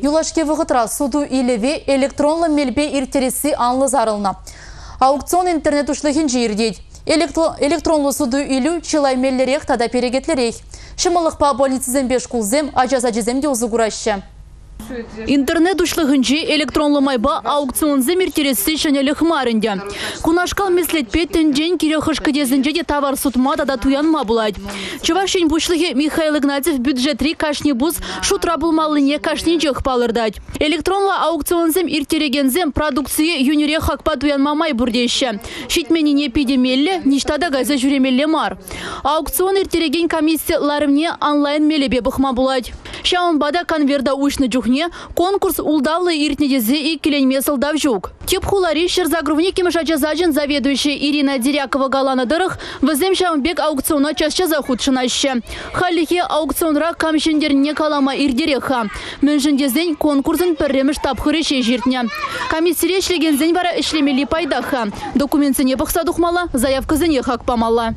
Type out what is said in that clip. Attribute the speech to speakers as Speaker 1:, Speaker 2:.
Speaker 1: Юлашке вғытра суду илеве электронлы мелбе иртересі анлы зарылна. Аукцион интернет ушлығын жиірдейд. Электронлы суду илю чылай меллерек тада перегетлерек. Шымылықпа больницизен беш кулзем, ажаза жеземде узы
Speaker 2: Интернет ушлығынжи электронлы майба аукцион земір тересі шанелі хмарынде. Кунашкал меслетпе тінжен керехышқы дезінже де товар сутмада да туянма булайды. Чувашин бушлығы Михаил Игнатьев бюджетри кашни буз шутра булмалыне кашни жық палырдайды. Электронлы аукцион зем иртерегензем продукции юнире хакпа туянма май бурдеші. Шитменіне педемелі, ништада газа жүремелі мар. Аукцион иртереген комиссия ларымне онлайн мелебе бұқма булайды. Шаунбада конверда ушны конкурс улдавлы иртнедезе и келенме сылдав жүк. Теп хулари шерзагрувни кемешача заведующий Ирина Дирякова Галана Дырых візем шаунбек аукциона часча захудшынаще. Халихе аукционра камшендерне калама ирдереха. Мөнжіндезен конкурсын пірреміш тапхырыше жертне. Комиссире шлегензен бара ішлемели пайдаха. Документсіне дұқмала, заявкызыне хакпамала.